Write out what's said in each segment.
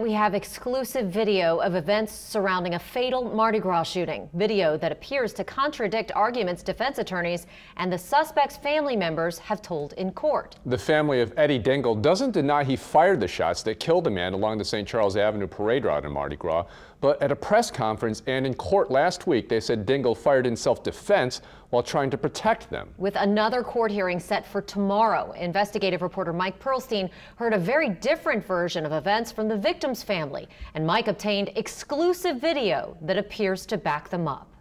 We have exclusive video of events surrounding a fatal Mardi Gras shooting. Video that appears to contradict arguments defense attorneys and the suspect's family members have told in court. The family of Eddie Dingle doesn't deny he fired the shots that killed the man along the St. Charles Avenue parade route in Mardi Gras, but at a press conference and in court last week, they said Dingle fired in self-defense while trying to protect them. With another court hearing set for tomorrow, investigative reporter Mike Perlstein heard a very different version of events from the victim's family, and Mike obtained exclusive video that appears to back them up.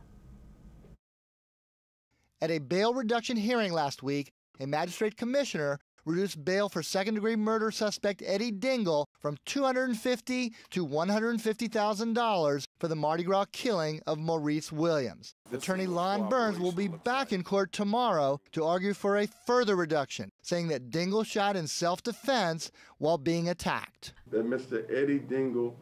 At a bail reduction hearing last week, a magistrate commissioner reduced bail for second degree murder suspect Eddie Dingle from 250 to $150,000 for the Mardi Gras killing of Maurice Williams. Attorney Lon Burns will be back in court tomorrow to argue for a further reduction, saying that Dingle shot in self defense while being attacked. That Mr. Eddie Dingle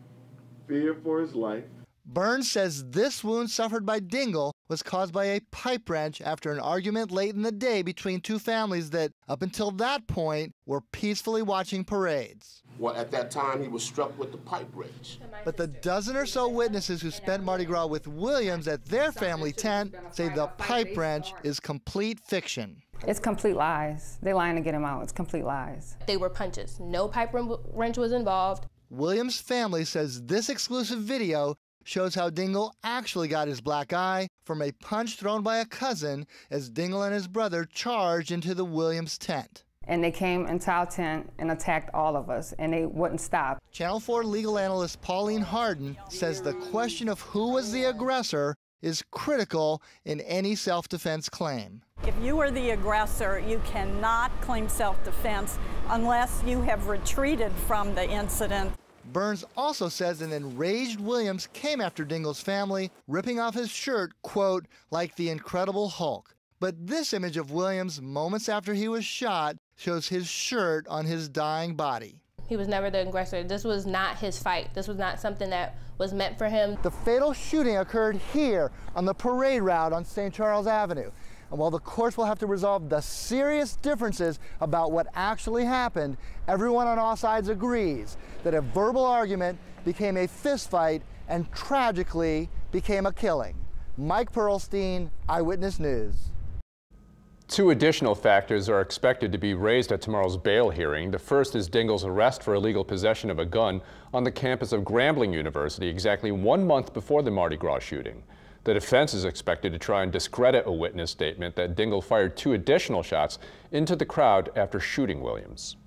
feared for his life Burns says this wound suffered by Dingle was caused by a pipe wrench after an argument late in the day between two families that, up until that point, were peacefully watching parades. Well, at that time, he was struck with the pipe wrench. But the dozen or so witnesses who spent Mardi Gras with Williams at their family tent say the pipe wrench is complete fiction. It's complete lies. They're lying to get him out. It's complete lies. They were punches. No pipe wrench was involved. Williams' family says this exclusive video shows how Dingle actually got his black eye from a punch thrown by a cousin as Dingle and his brother charged into the Williams tent. And they came into our tent and attacked all of us, and they wouldn't stop. Channel 4 legal analyst Pauline Hardin says the question of who was the aggressor is critical in any self defense claim. If you are the aggressor, you cannot claim self defense unless you have retreated from the incident. Burns also says an enraged Williams came after Dingle's family, ripping off his shirt, quote, like the Incredible Hulk. But this image of Williams moments after he was shot shows his shirt on his dying body. He was never the aggressor. This was not his fight. This was not something that was meant for him. The fatal shooting occurred here on the parade route on St. Charles Avenue. And while the courts will have to resolve the serious differences about what actually happened, everyone on all sides agrees that a verbal argument became a fistfight and tragically became a killing. Mike Perlstein, Eyewitness News. Two additional factors are expected to be raised at tomorrow's bail hearing. The first is Dingle's arrest for illegal possession of a gun on the campus of Grambling University exactly one month before the Mardi Gras shooting. The defense is expected to try and discredit a witness statement that Dingle fired two additional shots into the crowd after shooting Williams.